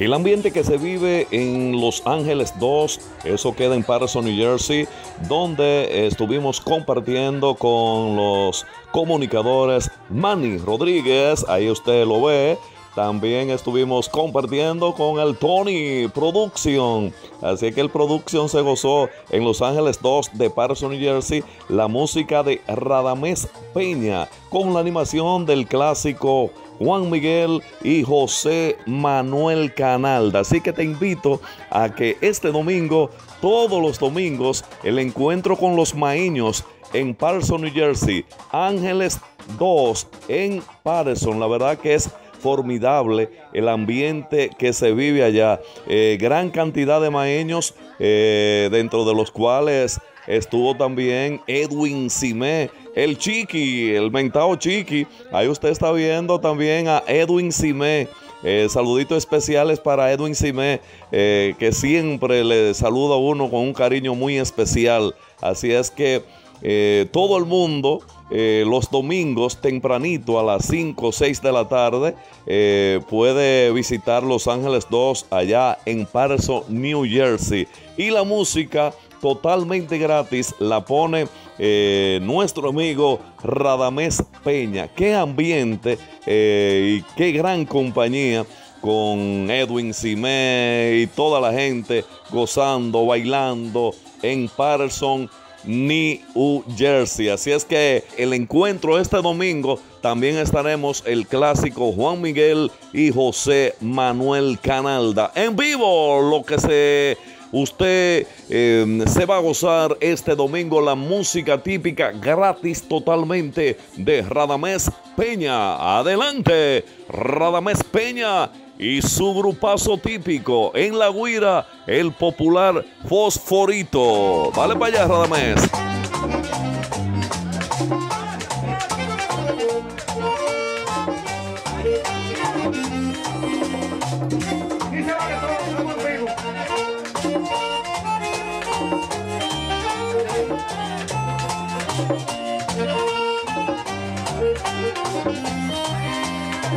El ambiente que se vive en Los Ángeles 2, eso queda en Patterson, New Jersey, donde estuvimos compartiendo con los comunicadores Manny Rodríguez, ahí usted lo ve, también estuvimos compartiendo con el Tony Production. Así que el Production se gozó en Los Ángeles 2 de Patterson, New Jersey, la música de Radamés Peña con la animación del clásico Juan Miguel y José Manuel Canalda. Así que te invito a que este domingo, todos los domingos, el encuentro con los maeños en Patterson, New Jersey, Ángeles 2 en Patterson. La verdad que es formidable el ambiente que se vive allá. Eh, gran cantidad de maeños, eh, dentro de los cuales estuvo también Edwin Simé, el Chiqui, el mentado Chiqui. Ahí usted está viendo también a Edwin Simé. Eh, saluditos especiales para Edwin Simé, que siempre le saluda a uno con un cariño muy especial. Así es que todo el mundo eh, los domingos tempranito a las 5 o 6 de la tarde eh, puede visitar Los Ángeles 2 allá en Patterson, New Jersey. Y la música totalmente gratis la pone eh, nuestro amigo Radamés Peña. Qué ambiente y qué gran compañía con Edwin Simé y toda la gente gozando, bailando en Patterson New Jersey. Así es que el encuentro este domingo también estaremos el clásico Juan Miguel y José Manuel Canalda en vivo. Lo que se usted em, se va a gozar este domingo la música típica gratis totalmente de Radamés Peña. Adelante, Radamés Peña y su grupazo típico en la guira, el popular Fosforito. Vale para allá, Radamés.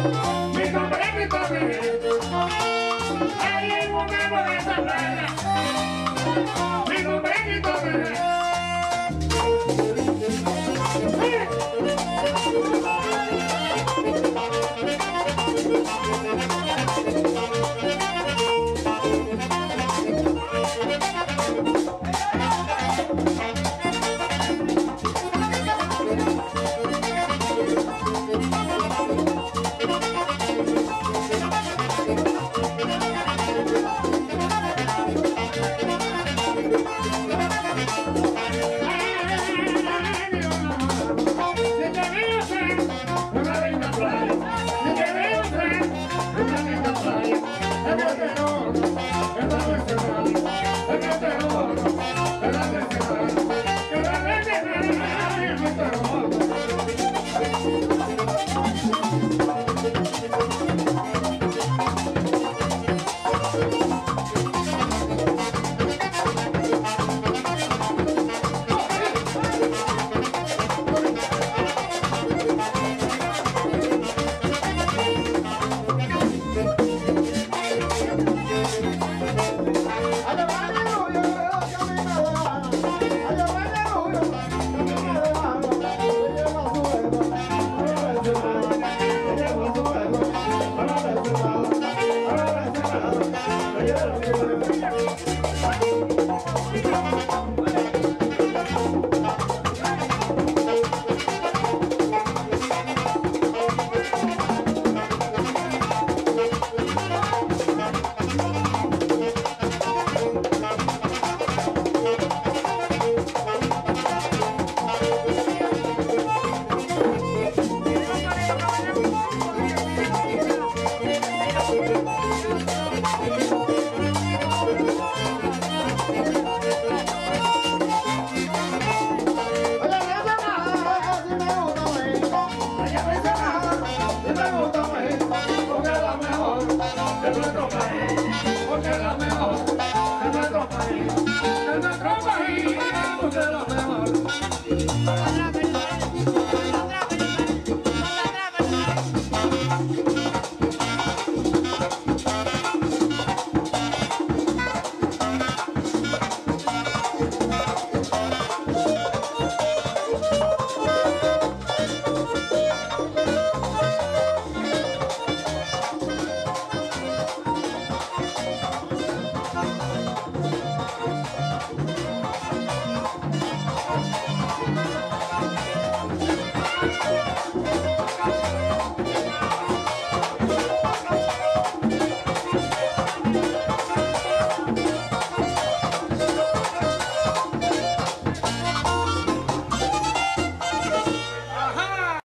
Mi compadre, mi. Ahí en un de esa. Mi compadre, mi.